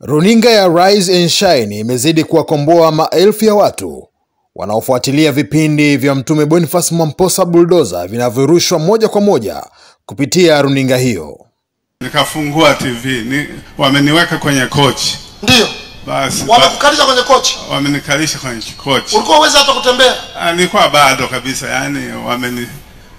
Runinga ya Rise and Shine imezidi kuwakomboa maelfu ya watu wanaofuatilia vipindi vya Mtume Boniface Mwamposa Bulldozer vinavyorushwa moja kwa moja kupitia runinga hiyo. Nikafungua TV ni, wameniweka kwenye kochi Ndio. basi ba, Wamekukalisha kwenye kochi. wamenikalisha kwenye kochi. Ulikuwa uweza hata kutembea. Ah, Nilikuwa bado kabisa, yani wameni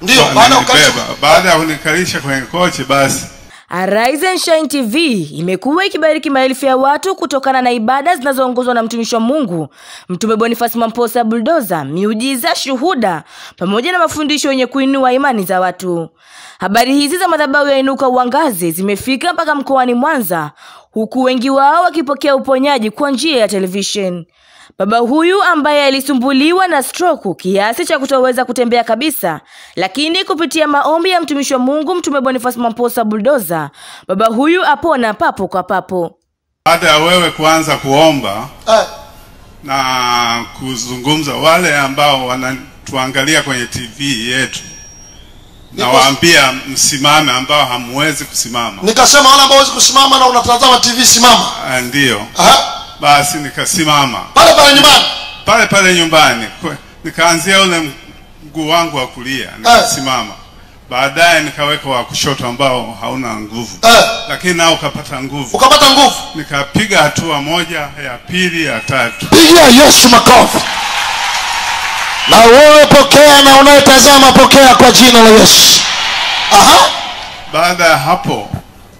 Ndio, baada ya kukalisha. baada ya kunikalisha kwenye kochi basi Arise and Shine TV imekuwa ikibariki maelfu ya watu kutokana na ibada zinazoongozwa na mtumishi wa Mungu Mtume Boniface Mwamposa Buldoza, miujiza, shuhuda pamoja na mafundisho yenye kuinua imani za watu. Habari hizi za madhabahu ya Inuka Uangaze zimefika mpaka mkoani Mwanza, huku wengi wao wakipokea uponyaji kwa njia ya television. Baba huyu ambaye alisumbuliwa na stroke kiasi cha kutoweza kutembea kabisa, lakini kupitia maombi ya mtumishi wa Mungu Mtume Boniface Mwamposa Buldoza, baba huyu apona papo kwa papo. baada ya wewe kuanza kuomba Eh, na kuzungumza, wale ambao wanatuangalia kwenye TV yetu, nawaambia msimame, ambao hamwezi kusimama. nikasema wale ambao hawezi kusimama na unatazama TV simama. Ndio. Ndiyo, Aha. Basi nikasimama Pale pale nyumbani. pale pale nyumbani, nikaanzia ule mguu wangu wa kulia nikasimama, baadaye nikaweka wa kushoto ambao hauna nguvu, Eh, lakini nao ukapata nguvu. ukapata nguvu. Nikapiga hatua moja, ya pili, ya tatu. Pigia Yesu makofi. Na wewe pokea na unayetazama pokea kwa jina la Yesu. Aha. Baada ya hapo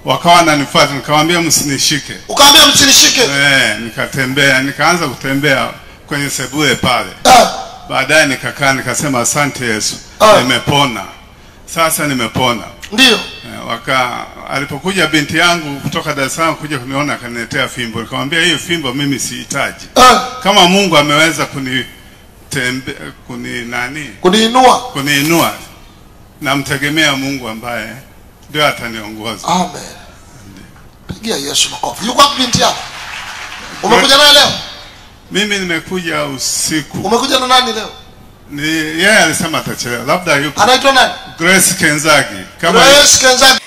wakawa wananifuata, nikamwambia msinishike. Ukaambia msinishike. Eh, nikatembea, nikaanza kutembea kwenye sebule pale. ah. Baadaye nikakaa nikasema, asante Yesu, Ah. nimepona sasa, nimepona. ndio. Eh, waka alipokuja binti yangu kutoka Dar es Salaam kuja kuniona akaniletea fimbo, nikamwambia hiyo fimbo mimi sihitaji. ah. Kama Mungu ameweza kuni tembe, kuni nani kuniinua. kuniinua, namtegemea Mungu ambaye ndio ataniongoza. Amen. Pigia Yesu makofi. Yuko wapi binti yako? Umekuja naye leo? Mimi nimekuja usiku, Umekuja na nani leo? ni yeye alisema atachelewa, labda yupo Anaitwa nani? Grace Kenzagi kama Grace Kenzagi.